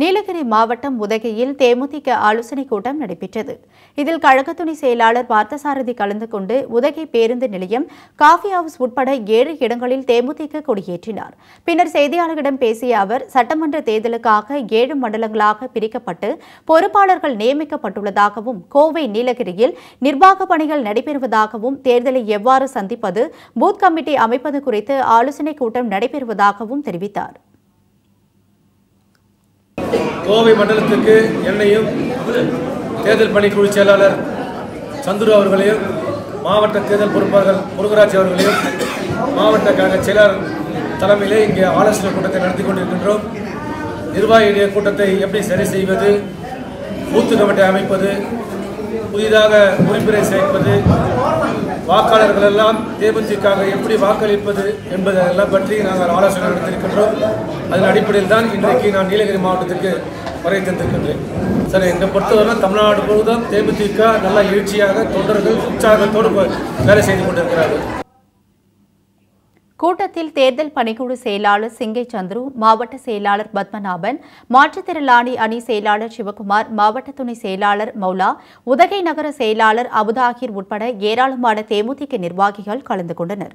நீலகிரி மாவட்டம் உதகையில் தேமுதிக ஆலோசனைக் கூட்டம் நடைபெற்றது. இதில் கழக துணை செயலாளர் பார்த்தசாரதி கலந்து கொண்டு உதகை பேருந்து நிலையம் காஃபி ஹவுஸ் உட்பட ஏழு இடங்களில் தேமுதிக கொடியேற்றினார். பின்னர் செய்தியாளர்களிடம் பேசிய அவர் சட்டமன்ற தேர்தலுக்காக ஏழு மண்டலங்களாக பிரிக்கப்பட்டு பொறுப்பாளர்கள் நியமிக்கப்பட்டுள்ளதாகவும் கோவை நீலகிரியில் நிர்வாக பணிகள் நடைபெறுவதாகவும் தேர்தலை எவ்வாறு சந்திப்பது பூத் கமிட்டி அமைப்பது குறித்து ஆலோசனைக் கூட்டம் நடைபெறுவதாகவும் தெரிவித்தார். கோவை மண்டலத்துக்கு என்னையும் தேர்தல் பணிக்குழு செயலாளர் சந்துரு அவர்களையும் மாவட்ட தேர்தல் பொறுப்பாளர்கள் முருகராஜ் அவர்களையும் மாவட்ட கழக செயலாளர் தலைமையிலே இங்கே ஆலோசனை கூட்டத்தை நடத்தி கொண்டிருக்கின்றோம். நிர்வாகிகளுடைய கூட்டத்தை எப்படி சரி செய்வது பூத்து கமிட்டி அமைப்பது புதிதாக உறுப்பினர் சேர்ப்பது வாக்காளர்கள் எல்லாம் தேமுதிகாக எப்படி வாக்களிப்பது என்பதெல்லாம் பற்றி நாங்கள் ஆலோசனை நடத்தியிருக்கின்றோம். அதன் அடிப்படையில் தான் இன்றைக்கு நான் நீலகிரி மாவட்டத்திற்கு வரை தந்திருக்கின்றேன். சார் என்னை பொறுத்தவரை தமிழ்நாடு முழுவதும் தேமுதிக நல்ல எழுச்சியாக தொண்டர்கள் உற்சாகத்தோடு வேலை செய்து கொண்டிருக்கிறார்கள். கூட்டத்தில் தேர்தல் பணிக்குழு செயலாளர் சிங்கை சந்துரு மாவட்ட செயலாளர் பத்மநாபன் மாற்றுத்திறனாளி அணி செயலாளர் சிவகுமார் மாவட்ட துணை செயலாளர் மௌலா உதகை நகர செயலாளர் அபுதாகிர் உட்பட ஏராளமான தேமுதிக நிர்வாகிகள் கலந்து கொண்டனர்.